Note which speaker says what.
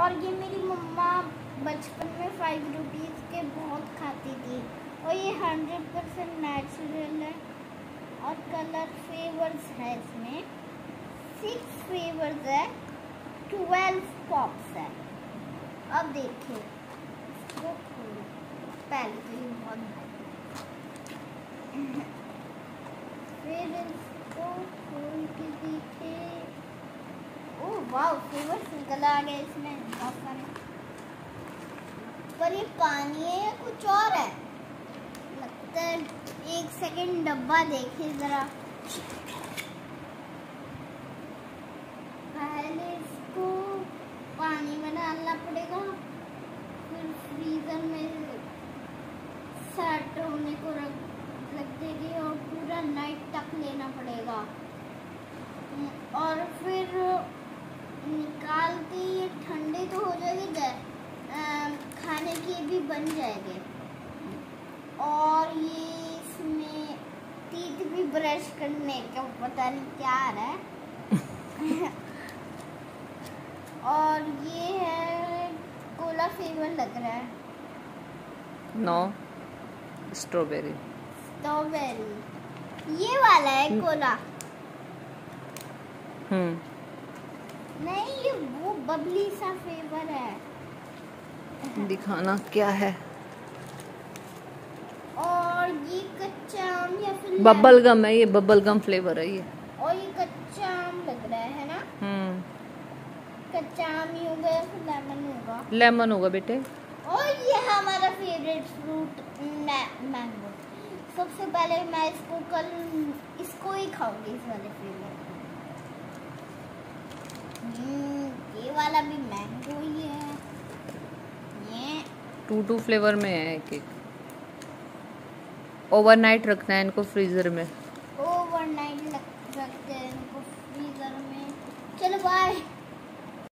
Speaker 1: और ये मेरी मम्मा बचपन में फाइव रुपीज़ के बहुत खाती थी। और ये हंड्रेड परसेंट नेचुरल है और कलर फ्लेवर्स है इसमें। सिक्स फ्लेवर्स है ट्वेल्व पॉप्स है। अब देखिए, इसको पहले तो ये बहुत फिर इसको खोल के देखे ओह फ्लेवर्स निकल आ गए इसमें पर ये पानी है या कुछ और है? लगता है एक सेकंड डब्बा देखिए जरा। पहले इसको पानी में डालना पड़ेगा, फिर फ्रीजर में सेट होने को रख रख देगी और पूरा नाइट तक लेना पड़ेगा। और फिर निकालते ये ठंडे तो हो जाएँगे खाने के भी बन जाएँगे। और ये इसमें टीथ भी ब्रश करने का पता नहीं क्या आ रहा है। और ये है कोला फ्लेवर लग रहा है।
Speaker 2: नो स्ट्रॉबेरी
Speaker 1: स्ट्रॉबेरी ये वाला है। कोला
Speaker 2: हम्म
Speaker 1: नहीं ये वो बबली सा फ्लेवर है।
Speaker 2: दिखाना क्या है?
Speaker 1: और ये कच्चा आम या फिर
Speaker 2: बबल गम है ये बबल गम फ्लेवर है ये।
Speaker 1: और ये कच्चा आम लग रहा है ना?
Speaker 2: हम्म।
Speaker 1: कच्चा आम ही होगा या फिर लेमन होगा?
Speaker 2: लेमन होगा बेटे।
Speaker 1: और ये हमारा फेवरेट फ्रूट मैंगो सबसे पहले मैं इसको कल इसको ही खाऊँगी इस वाले फ्लेवर ये वाला भी मैंगो ही है। ये
Speaker 2: टू टू फ्लेवर में है एक एक ओवरनाइट रखना है इनको फ्रीजर में।
Speaker 1: ओवरनाइट रखते हैं इनको फ्रीजर में। चलो बाय